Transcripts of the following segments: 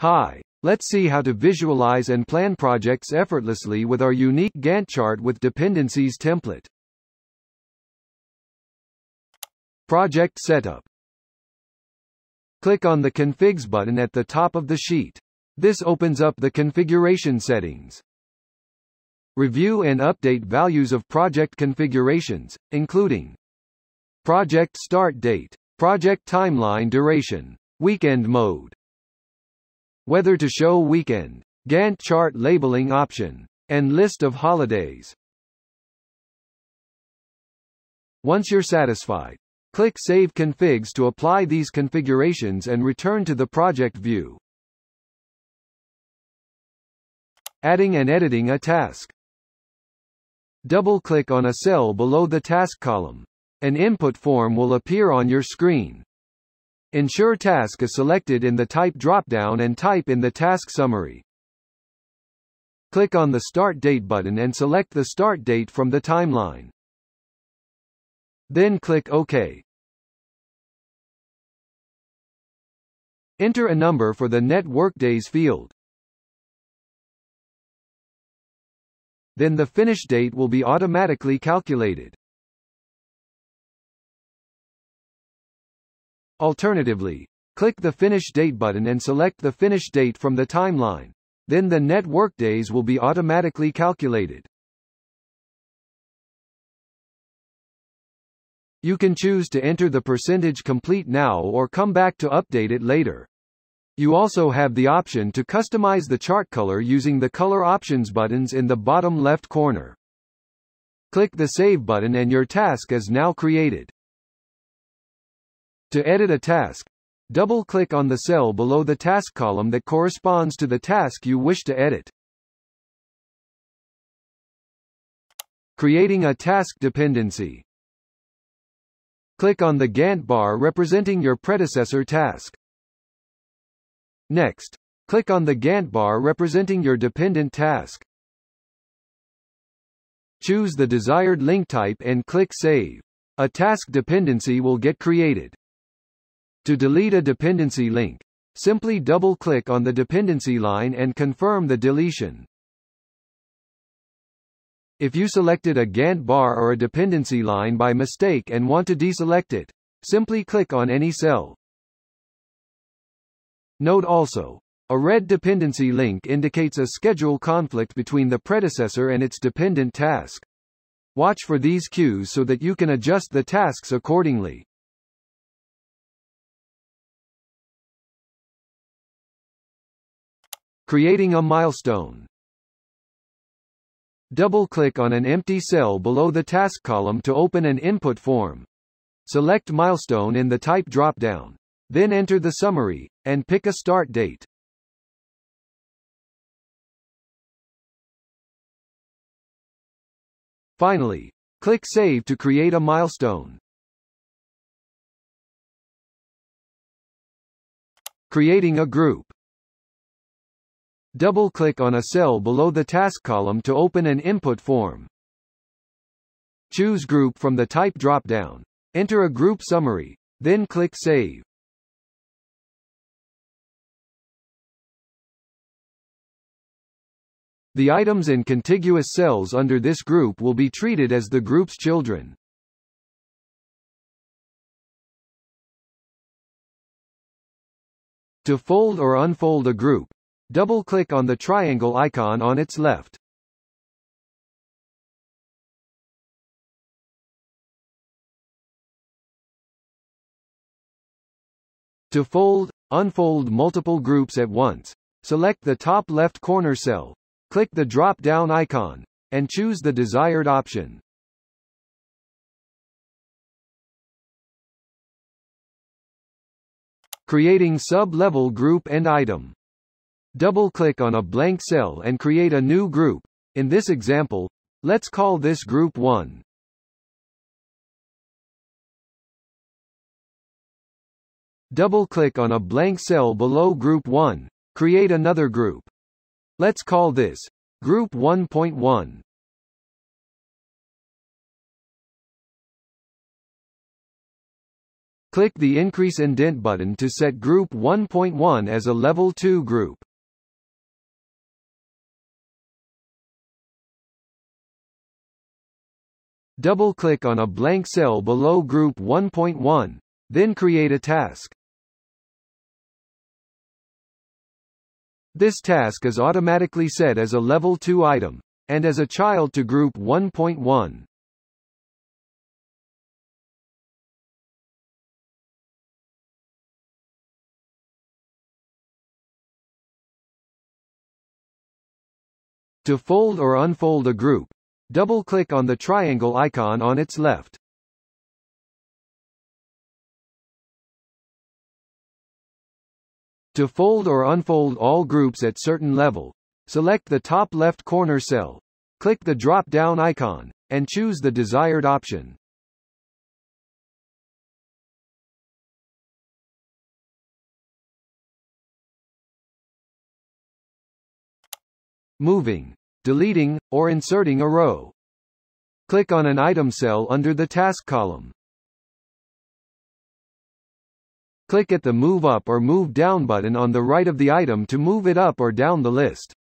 Hi. Let's see how to visualize and plan projects effortlessly with our unique Gantt chart with dependencies template. Project Setup Click on the Configs button at the top of the sheet. This opens up the configuration settings. Review and update values of project configurations, including project start date, project timeline duration, weekend mode, whether to show weekend, Gantt chart labeling option, and list of holidays. Once you're satisfied, click Save Configs to apply these configurations and return to the project view. Adding and editing a task. Double-click on a cell below the task column. An input form will appear on your screen. Ensure task is selected in the type dropdown and type in the task summary. Click on the Start Date button and select the start date from the timeline. Then click OK. Enter a number for the net workdays field. Then the finish date will be automatically calculated. Alternatively, click the Finish Date button and select the finish date from the timeline. Then the net workdays will be automatically calculated. You can choose to enter the percentage complete now or come back to update it later. You also have the option to customize the chart color using the color options buttons in the bottom left corner. Click the Save button and your task is now created. To edit a task, double-click on the cell below the task column that corresponds to the task you wish to edit. Creating a task dependency. Click on the Gantt bar representing your predecessor task. Next, click on the Gantt bar representing your dependent task. Choose the desired link type and click Save. A task dependency will get created. To delete a dependency link, simply double-click on the dependency line and confirm the deletion. If you selected a Gantt bar or a dependency line by mistake and want to deselect it, simply click on any cell. Note also, a red dependency link indicates a schedule conflict between the predecessor and its dependent task. Watch for these cues so that you can adjust the tasks accordingly. Creating a milestone. Double-click on an empty cell below the task column to open an input form. Select Milestone in the Type drop-down. Then enter the summary, and pick a start date. Finally, click Save to create a milestone. Creating a group. Double-click on a cell below the task column to open an input form. Choose Group from the Type drop-down. Enter a group summary, then click Save. The items in contiguous cells under this group will be treated as the group's children. To fold or unfold a group, Double-click on the triangle icon on its left. To fold, unfold multiple groups at once, select the top left corner cell, click the drop-down icon, and choose the desired option. Creating sub-level group and item Double-click on a blank cell and create a new group. In this example, let's call this group 1. Double-click on a blank cell below group 1. Create another group. Let's call this group 1.1. Click the Increase Indent button to set Group 1.1 as a Level 2 group. Double-click on a blank cell below Group 1.1, then create a task. This task is automatically set as a Level 2 item, and as a child to Group 1.1. To fold or unfold a group, double-click on the triangle icon on its left. To fold or unfold all groups at certain level, select the top left corner cell, click the drop-down icon, and choose the desired option. moving, deleting, or inserting a row. Click on an item cell under the task column. Click at the Move Up or Move Down button on the right of the item to move it up or down the list.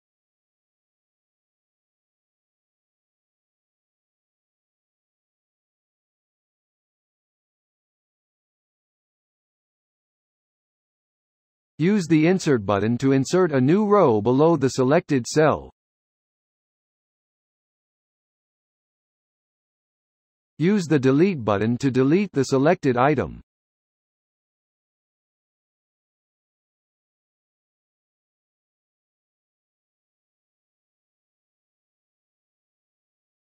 Use the Insert button to insert a new row below the selected cell. Use the Delete button to delete the selected item.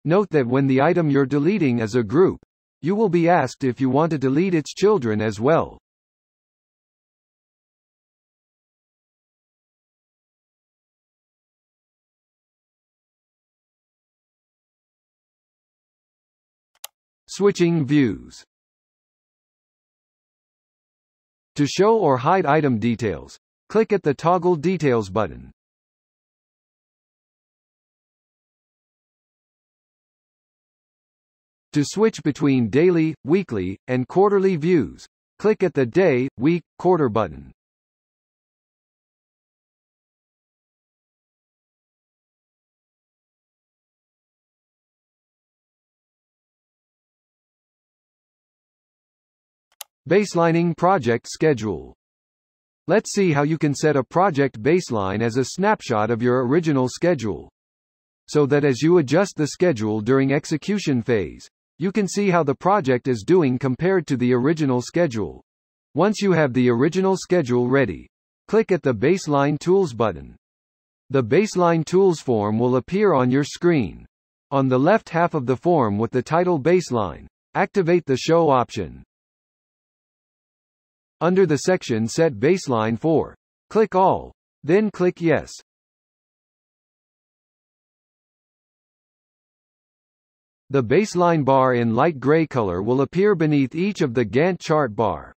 Note that when the item you're deleting is a group, you will be asked if you want to delete its children as well. Switching views To show or hide item details, click at the Toggle Details button. To switch between daily, weekly, and quarterly views, click at the Day, Week, Quarter button. Baselining project schedule. Let's see how you can set a project baseline as a snapshot of your original schedule. So that as you adjust the schedule during execution phase, you can see how the project is doing compared to the original schedule. Once you have the original schedule ready, click at the Baseline Tools button. The Baseline Tools form will appear on your screen. On the left half of the form with the title Baseline, activate the Show option. Under the section Set Baseline for, click All, then click Yes. The baseline bar in light gray color will appear beneath each of the Gantt chart bar.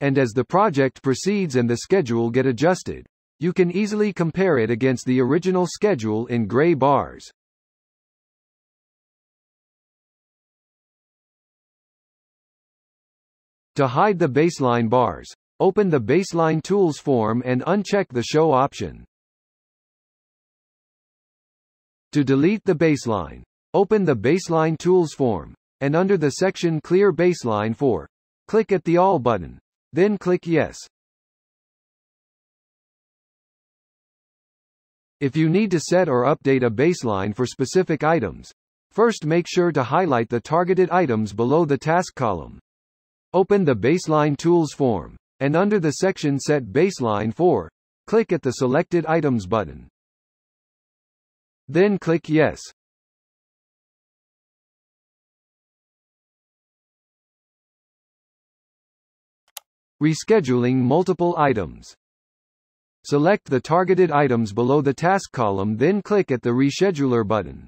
And as the project proceeds and the schedule get adjusted, you can easily compare it against the original schedule in gray bars. To hide the baseline bars, open the Baseline Tools form and uncheck the Show option. To delete the baseline, open the Baseline Tools form, and under the section Clear Baseline for, click at the All button, then click Yes. If you need to set or update a baseline for specific items, first make sure to highlight the targeted items below the task column. Open the Baseline Tools form, and under the section Set Baseline for, click at the Selected Items button. Then click Yes. Rescheduling multiple items. Select the targeted items below the task column then click at the Rescheduler button.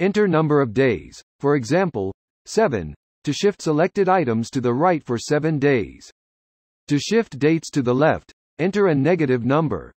Enter number of days, for example, 7, to shift selected items to the right for 7 days. To shift dates to the left, enter a negative number.